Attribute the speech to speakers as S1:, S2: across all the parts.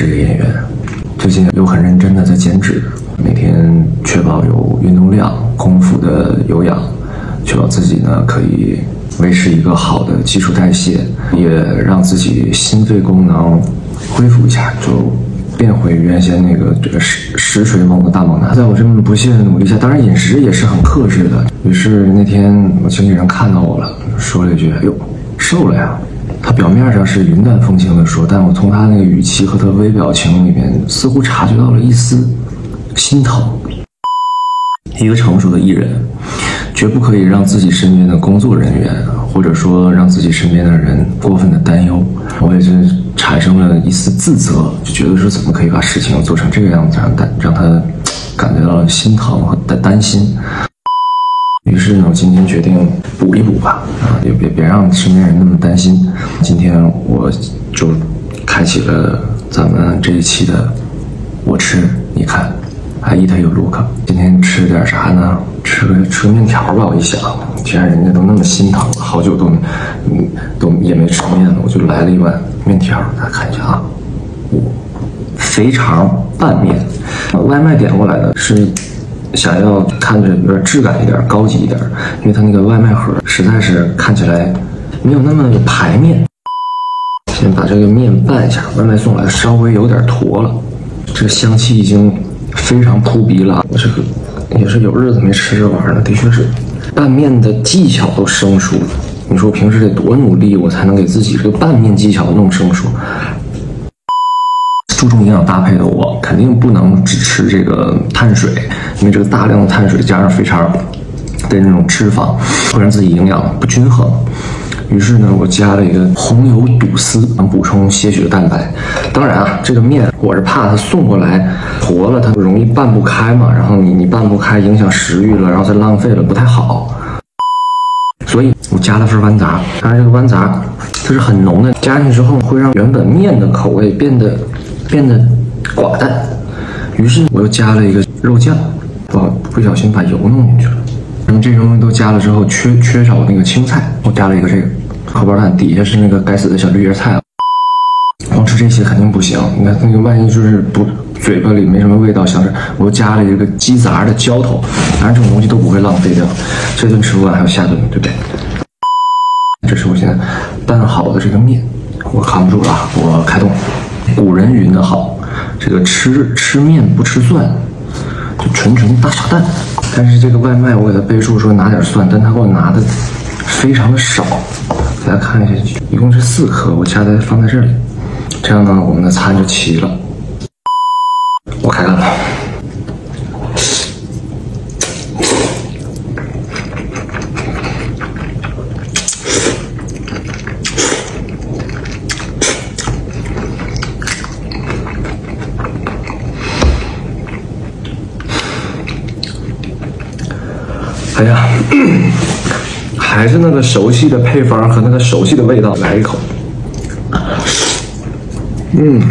S1: 是个演员，最近又很认真的在减脂，每天确保有运动量、空腹的有氧，确保自己呢可以维持一个好的基础代谢，也让自己心肺功能恢复一下，就变回原先那个这个实实锤猛的大猛男。在我这么不懈的努力下，当然饮食也是很克制的。于是那天我经纪人看到我了，说了一句：“哎呦，瘦了呀。”他表面上是云淡风轻的说，但我从他那个语气和他微表情里面，似乎察觉到了一丝心疼。一个成熟的艺人，绝不可以让自己身边的工作人员，或者说让自己身边的人过分的担忧。我也是产生了一丝自责，就觉得说怎么可以把事情做成这个样子，让担让他感觉到了心疼和担担心。于是呢，我今天决定补一补吧，啊，也别别让身边人那么担心。今天我就开启了咱们这一期的我吃你看阿姨她有 look。今天吃点啥呢？吃个吃个面条吧。我一想，既然人家都那么心疼，好久都嗯都也没吃面了，我就来了一碗面条。大家看一下啊，我肥肠拌面，外卖点过来的是。想要看着有点质感一点、高级一点，因为它那个外卖盒实在是看起来没有那么有排面。先把这个面拌一下，外卖送来稍微有点坨了，这个香气已经非常扑鼻了。我这个也是有日子没吃这玩意儿了，的确是拌面的技巧都生疏了。你说平时得多努力，我才能给自己这个拌面技巧弄生疏？注重营养搭配的我，肯定不能只吃这个碳水，因为这个大量的碳水加上肥肠的那种脂肪，会让自己营养不均衡。于是呢，我加了一个红油肚丝，能补充些许的蛋白。当然啊，这个面我是怕它送过来坨了，它容易拌不开嘛。然后你你拌不开，影响食欲了，然后再浪费了，不太好。所以我加了份豌杂，当然这个豌杂它是很浓的，加进去之后会让原本面的口味变得。变得寡淡，于是我又加了一个肉酱，不不小心把油弄进去了。那么这些东西都加了之后，缺缺少那个青菜，我加了一个这个荷包蛋，底下是那个该死的小绿叶菜。光吃这些肯定不行，你看那个万一就是不嘴巴里没什么味道，像是我加了一个鸡杂的浇头，反正这种东西都不会浪费掉，这顿吃不完还有下顿，对不对？这是我现在拌好的这个面，我扛不住了，我开动。古人云的好，这个吃吃面不吃蒜，纯纯大傻蛋。但是这个外卖我给他备注说拿点蒜，但他给我拿的非常的少。给大家看一下，一共是四颗，我加在放在这里，这样呢我们的餐就齐了。我开干了。哎呀，还是那个熟悉的配方和那个熟悉的味道，来一口。嗯。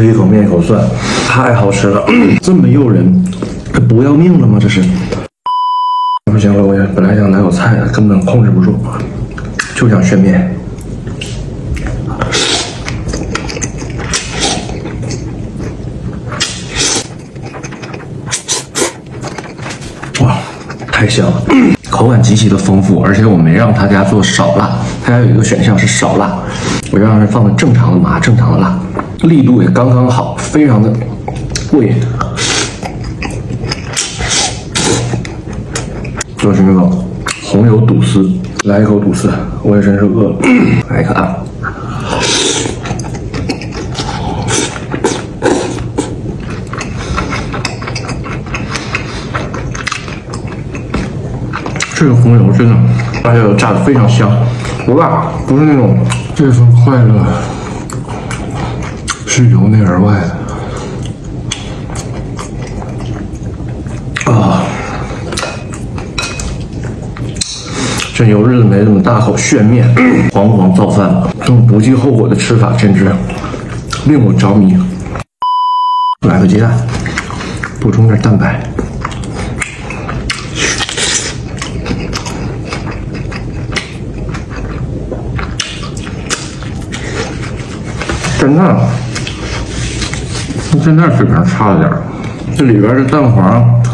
S1: 吃一口面一口蒜，太好吃了，这么诱人，这不要命了吗？这是。不行了，我也本来想来口菜的，根本控制不住，就想炫面。哇，太香了，口感极其的丰富，而且我没让他家做少辣，他家有一个选项是少辣，我让人放的正常的麻，正常的辣。力度也刚刚好，非常的过瘾。就是那个红油肚丝，来一口肚丝，我也真是饿了。来一口啊！这个红油真的，而且炸的非常香，不辣，不是那种这份快乐。是由内而外的啊！这油日子没这么大口炫面，黄黄造饭，这种不计后果的吃法简直令我着迷。来个鸡蛋，补充点蛋白。煎蛋，现在水平差了点这里边的蛋黄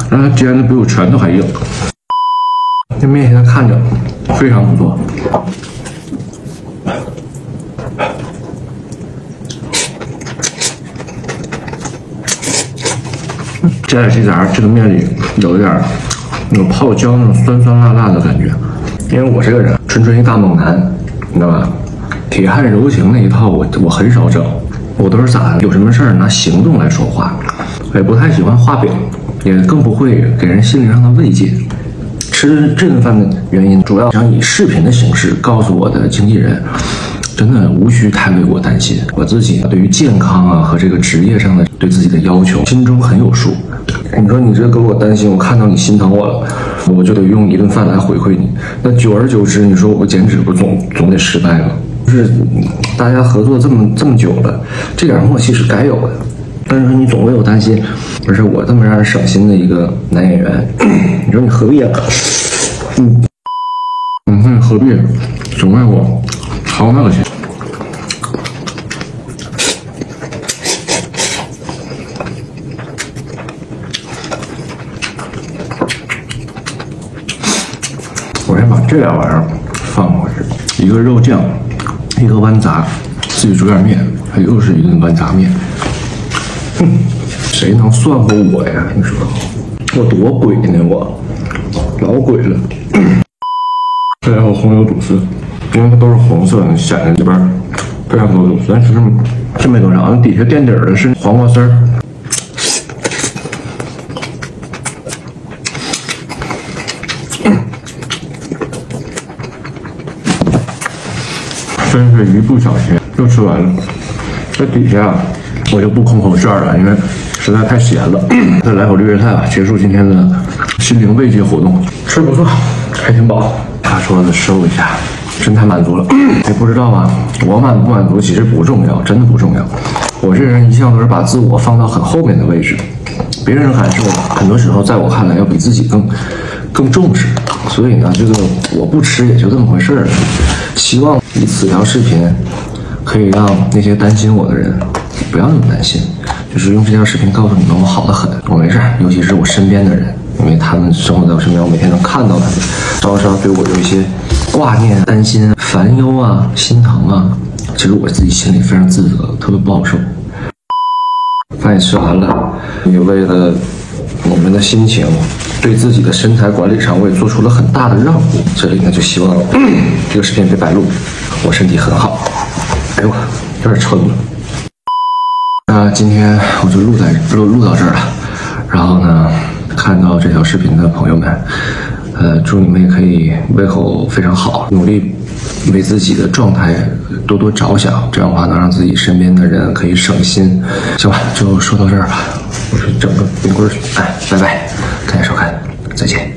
S1: 让它煎的比我拳头还硬。这面现在看着非常不错。加点鸡杂，这个面里有一点那种泡椒那种酸酸辣辣的感觉。因为我这个人纯纯一大猛男，你知道吧？铁汉柔情那一套我我很少整，我都是咋的有什么事儿拿行动来说话，也不太喜欢画饼，也更不会给人心灵上的慰藉。吃这顿饭的原因，主要想以视频的形式告诉我的经纪人，真的无需太为我担心，我自己对于健康啊和这个职业上的对自己的要求，心中很有数。你说你这给我担心，我看到你心疼我了，我就得用一顿饭来回馈你。那久而久之，你说我减脂不总总得失败吗？就是大家合作这么这么久了，这点默契是该有的。但是你总为我担心，不是我这么让人省心的一个男演员，你说你何必啊？嗯，嗯哼，何必？总为我操那个心。我先把这俩玩意儿放回去，一个肉酱，豌杂，自己煮点面，它又是一顿豌杂面。哼，谁能算过我呀？你说我多鬼呢？我老鬼了。这还有红油肚丝，因为它都是红色的，显得这边非常多肚丝，但其实真没多少。底下垫底的是黄瓜丝儿。真是一不小心又吃完了。这底下我就不空口炫了，因为实在太咸了。再来口绿叶菜吧，结束今天的心灵慰藉活动。吃不错，还挺饱。大桌子收一下，真太满足了。也 不知道啊，我满不满足其实不重要，真的不重要。我这人一向都是把自我放到很后面的位置，别人感受很多时候在我看来要比自己更更重视。所以呢，这个我不吃也就这么回事儿。希望此条视频可以让那些担心我的人不要那么担心，就是用这条视频告诉你们我好的很，我没事，尤其是我身边的人，因为他们生活在我身边，我每天能看到他们，稍稍对我有一些挂念、担心、烦忧啊、心疼啊，其实我自己心里非常自责，特别不好受。饭也吃完了，也为了我们的心情，对自己的身材管理上，我也做出了很大的让步。这里呢，就希望这个视频别白录，我身体很好。哎呦，有点撑了。那今天我就录在录录到这儿了。然后呢，看到这条视频的朋友们，呃，祝你们也可以胃口非常好，努力为自己的状态多多着想，这样的话能让自己身边的人可以省心。行吧，就说到这儿吧，我去整个冰棍去。哎，拜拜，感谢收看，再见。